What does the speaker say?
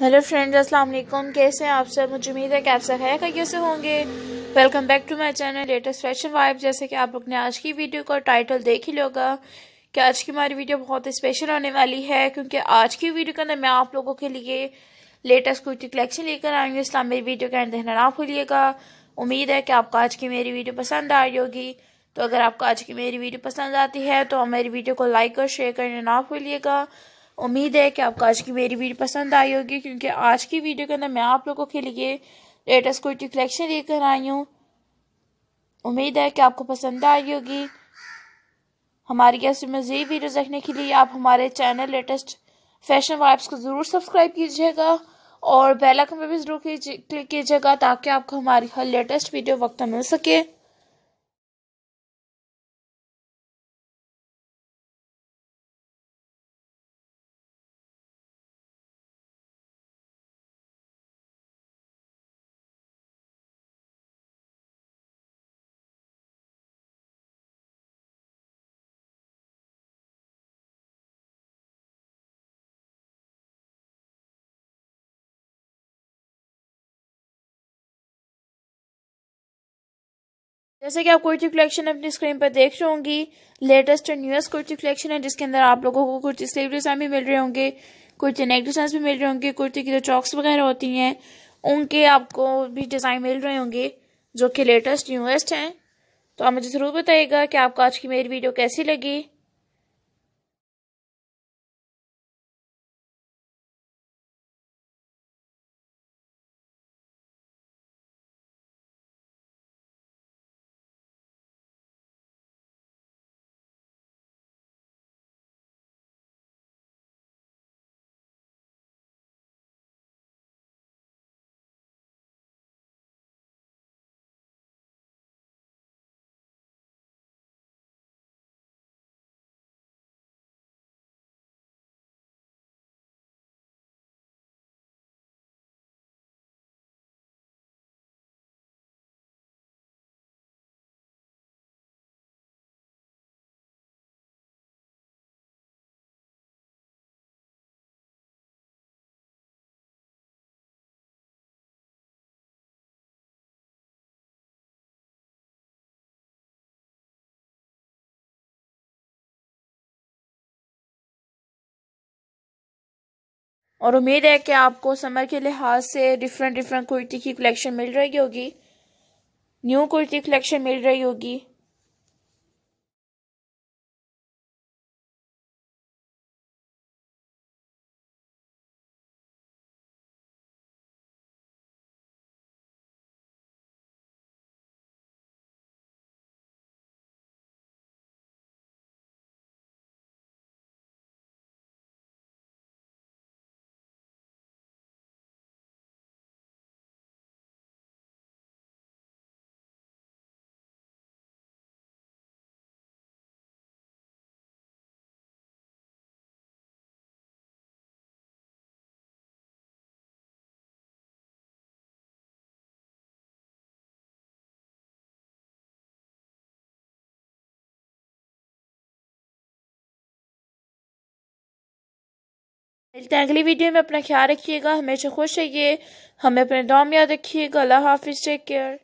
Hello friends अस्सलाम वालेकुम। कैसे हैं आप सब? मुझे उम्मीद है कि आप सब है कैसे होंगे। Welcome back to my channel latest fashion vibe जैसे कि आप लोग ने आज की वीडियो का टाइटल देख ही लोगा कि आज की हमारी वीडियो बहुत ही स्पेशल होने वाली है, क्योंकि आज की वीडियो के अंदर मैं आप लोगों के लिए लेटेस्ट कुर्ती कलेक्शन लेकर आएँगे इसलिए मेरी वीडियो का देखना ना भूलिएगा। उम्मीद है कि आपको आज की मेरी वीडियो पसंद आ रही होगी। तो अगर आपको आज की मेरी वीडियो पसंद आती है तो मेरी वीडियो को लाइक और शेयर करना ना भूलिएगा। उम्मीद है कि आपको आज की मेरी वीडियो पसंद आई होगी, क्योंकि आज की वीडियो के अंदर मैं आप लोगों के लिए लेटेस्ट कुर्ती कलेक्शन लेकर आई हूँ। उम्मीद है कि आपको पसंद आई होगी। हमारी ऐसे मज़ीद वीडियो देखने के लिए आप हमारे चैनल लेटेस्ट फ़ैशन वाइब्स को ज़रूर सब्सक्राइब कीजिएगा, और बेल आइकन पर भी ज़रूर क्लिक कीजिएगा, ताकि आपको हमारी हर लेटेस्ट वीडियो वक्त मिल सके। जैसे कि आप कुर्ती कलेक्शन अपनी स्क्रीन पर देख रहे होंगी लेटेस्ट और न्यूएस्ट कुर्ती कलेक्शन है, जिसके अंदर आप लोगों को कुर्ती स्लीव डिज़ाइन भी मिल रहे होंगे, कुर्ती नेक डिज़ाइन भी मिल रहे होंगे, कुर्ती की जो चॉक्स वगैरह होती हैं, उनके आपको भी डिज़ाइन मिल रहे होंगे, जो कि लेटेस्ट न्यूएस्ट हैं। तो आप मुझे ज़रूर बताइएगा कि आपको आज की मेरी वीडियो कैसी लगी। और उम्मीद है कि आपको समर के लिहाज से डिफरेंट डिफरेंट कुर्ती की कलेक्शन मिल रही होगी। न्यू कुर्ती कलेक्शन मिल रही होगी। मिलते हैं अगली वीडियो में। अपना ख्याल रखिएगा। हमेशा खुश रहिए। हमें अपने दाम याद रखिएगा। अल्लाह हाफिज़। Take care